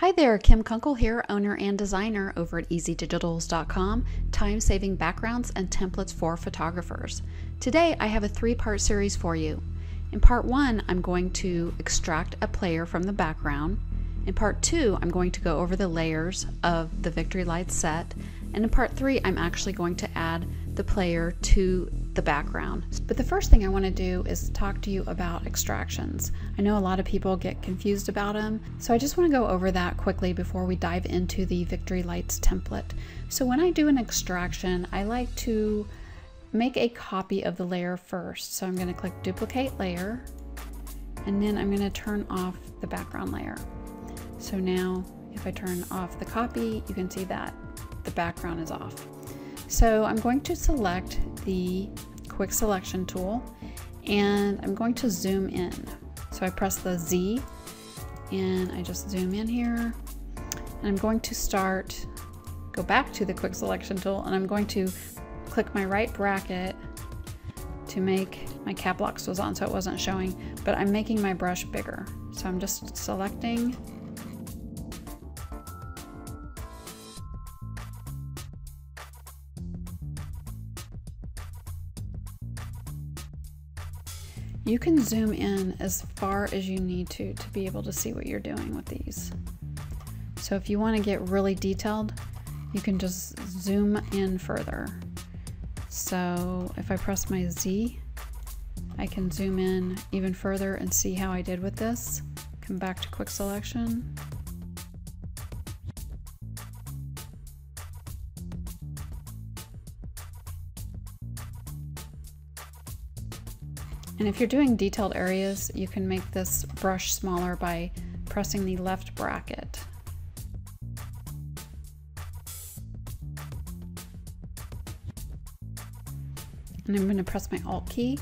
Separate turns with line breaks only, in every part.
Hi there, Kim Kunkel here, owner and designer over at easydigitals.com, time saving backgrounds and templates for photographers. Today I have a three part series for you. In part one, I'm going to extract a player from the background. In part two, I'm going to go over the layers of the Victory Lights set. And in part three, I'm actually going to add the player to the background. But the first thing I want to do is talk to you about extractions. I know a lot of people get confused about them, so I just want to go over that quickly before we dive into the Victory Lights template. So when I do an extraction, I like to make a copy of the layer first. So I'm going to click duplicate layer, and then I'm going to turn off the background layer. So now if I turn off the copy, you can see that the background is off. So I'm going to select the quick selection tool and I'm going to zoom in. So I press the Z and I just zoom in here and I'm going to start, go back to the quick selection tool and I'm going to click my right bracket to make my cap locks was on so it wasn't showing, but I'm making my brush bigger. So I'm just selecting You can zoom in as far as you need to to be able to see what you're doing with these. So if you want to get really detailed, you can just zoom in further. So if I press my Z, I can zoom in even further and see how I did with this. Come back to quick selection. And if you're doing detailed areas, you can make this brush smaller by pressing the left bracket. And I'm going to press my Alt key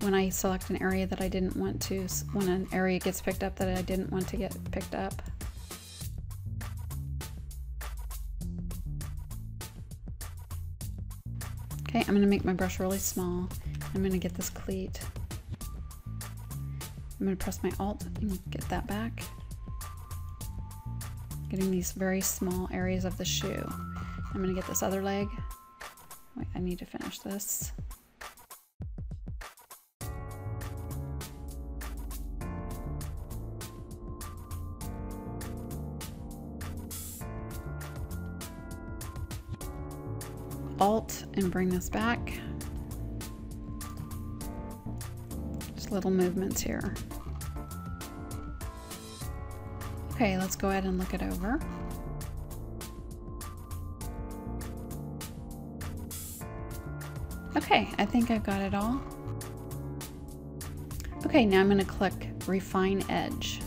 when I select an area that I didn't want to, when an area gets picked up that I didn't want to get picked up. Okay, I'm going to make my brush really small. I'm going to get this cleat. I'm going to press my Alt and get that back. Getting these very small areas of the shoe. I'm going to get this other leg. Wait, I need to finish this. Alt and bring this back. Little movements here. Okay, let's go ahead and look it over. Okay, I think I've got it all. Okay, now I'm going to click Refine Edge.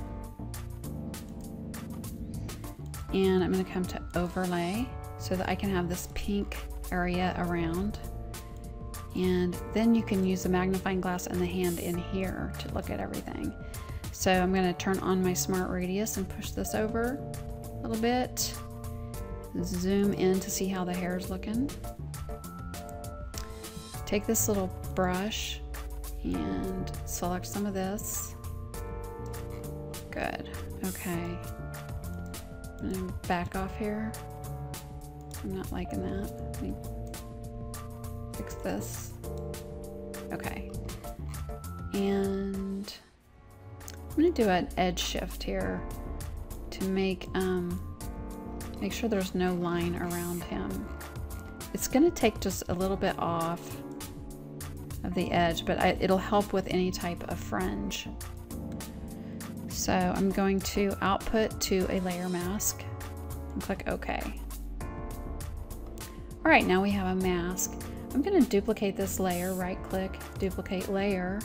And I'm going to come to Overlay so that I can have this pink area around. And then you can use the magnifying glass and the hand in here to look at everything. So I'm going to turn on my smart radius and push this over a little bit. Zoom in to see how the hair is looking. Take this little brush and select some of this. Good. Okay. Back off here. I'm not liking that fix this. Okay. And I'm to do an edge shift here to make um, make sure there's no line around him. It's going to take just a little bit off of the edge, but I, it'll help with any type of fringe. So I'm going to output to a layer mask and click OK. All right, now we have a mask. I'm going to duplicate this layer, right click, duplicate layer,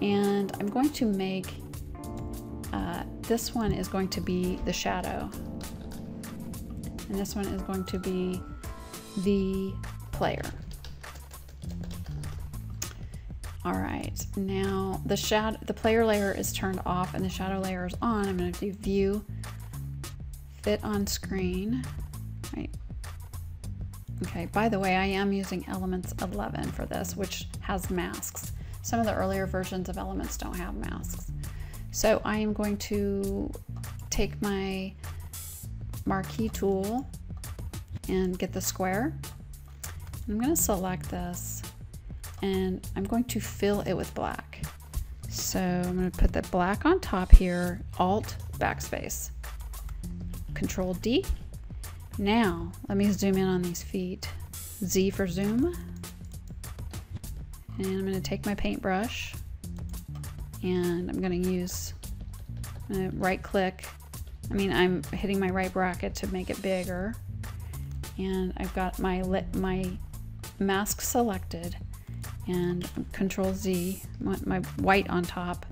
and I'm going to make, uh, this one is going to be the shadow, and this one is going to be the player. All right, now the shadow, the player layer is turned off and the shadow layer is on. I'm going to do view, fit on screen? Okay, by the way, I am using Elements 11 for this, which has masks. Some of the earlier versions of Elements don't have masks. So I am going to take my marquee tool and get the square. I'm going to select this and I'm going to fill it with black. So I'm going to put the black on top here, Alt backspace, Control D. Now let me zoom in on these feet. Z for zoom. And I'm going to take my paintbrush and I'm going to use right click. I mean, I'm hitting my right bracket to make it bigger. And I've got my lit my mask selected and control Z, want my white on top.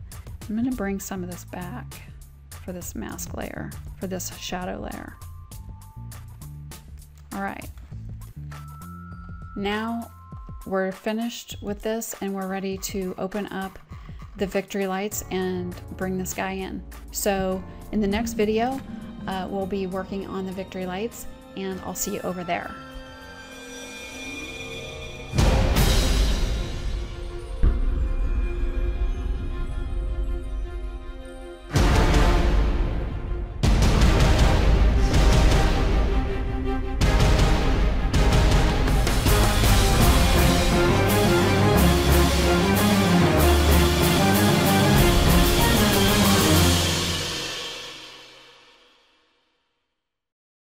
I'm going to bring some of this back for this mask layer, for this shadow layer. All right. Now we're finished with this and we're ready to open up the victory lights and bring this guy in. So in the next video, uh, we'll be working on the victory lights and I'll see you over there.